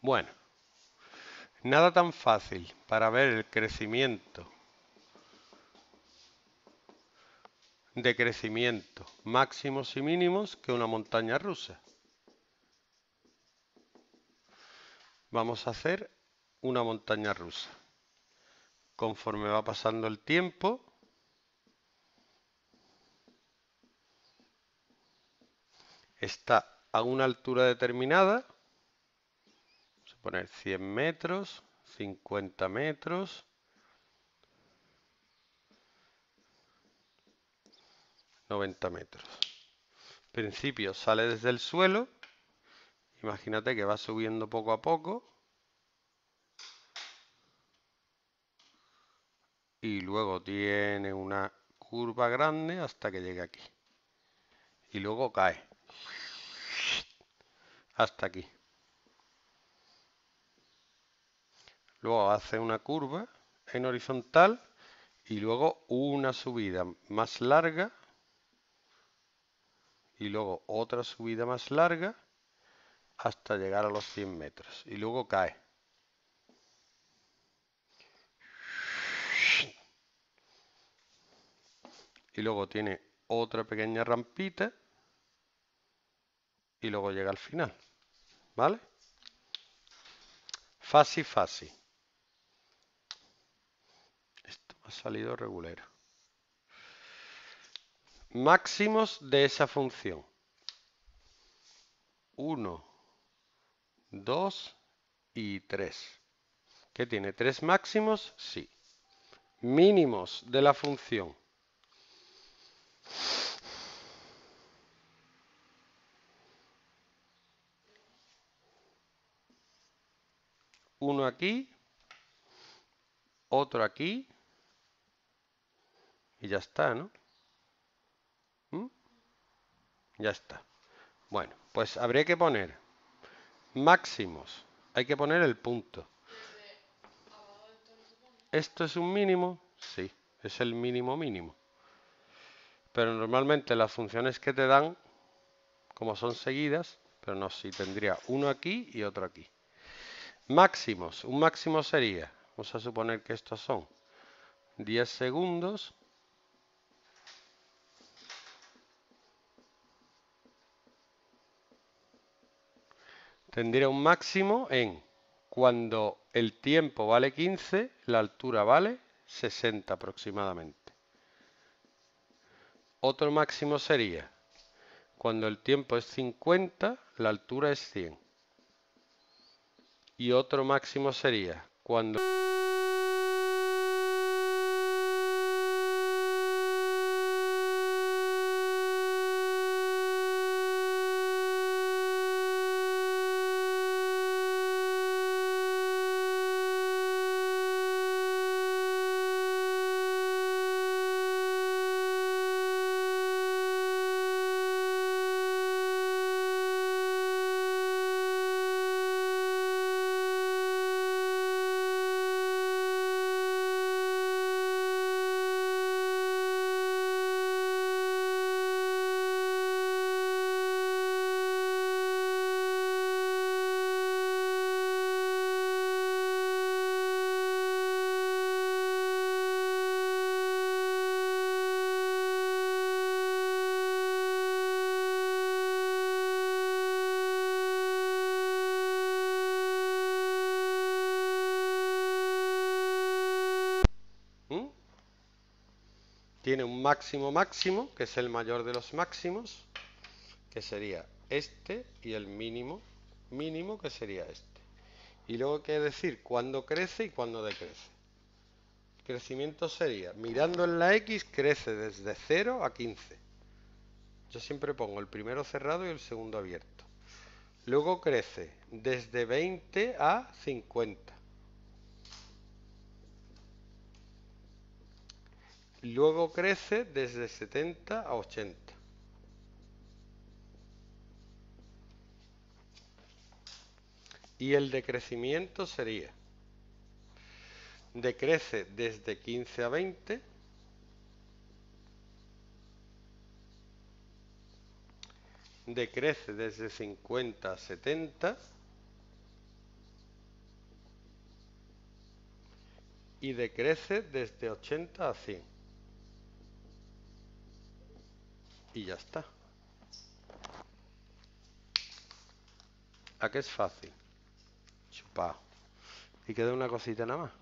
Bueno, nada tan fácil para ver el crecimiento de crecimiento máximos y mínimos que una montaña rusa. Vamos a hacer una montaña rusa. Conforme va pasando el tiempo, está a una altura determinada, poner 100 metros, 50 metros, 90 metros. Principio sale desde el suelo, imagínate que va subiendo poco a poco, y luego tiene una curva grande hasta que llegue aquí. Y luego cae hasta aquí. Luego hace una curva en horizontal y luego una subida más larga y luego otra subida más larga hasta llegar a los 100 metros y luego cae. Y luego tiene otra pequeña rampita y luego llega al final. ¿Vale? Fácil, fácil. Esto ha salido regulero. Máximos de esa función. 1, 2 y 3. ¿Qué tiene? ¿Tres máximos? Sí. Mínimos de la función. uno aquí, otro aquí y ya está, ¿no? ¿Mm? Ya está. Bueno, pues habría que poner máximos. Hay que poner el punto. ¿Esto es un mínimo? Sí, es el mínimo mínimo. Pero normalmente las funciones que te dan, como son seguidas, pero no, si tendría uno aquí y otro aquí. Máximos. Un máximo sería, vamos a suponer que estos son 10 segundos. Tendría un máximo en cuando el tiempo vale 15, la altura vale 60 aproximadamente. Otro máximo sería cuando el tiempo es 50, la altura es 100 y otro máximo sería cuando tiene un máximo máximo, que es el mayor de los máximos, que sería este, y el mínimo mínimo, que sería este. Y luego hay que decir cuándo crece y cuándo decrece. El crecimiento sería, mirando en la X, crece desde 0 a 15. Yo siempre pongo el primero cerrado y el segundo abierto. Luego crece desde 20 a 50. Luego crece desde 70 a 80. Y el decrecimiento sería, decrece desde 15 a 20 decrece desde 50 a 70 y decrece desde 80 a 100. Y ya está. ¿A qué es fácil? Chupado. Y queda una cosita nada más.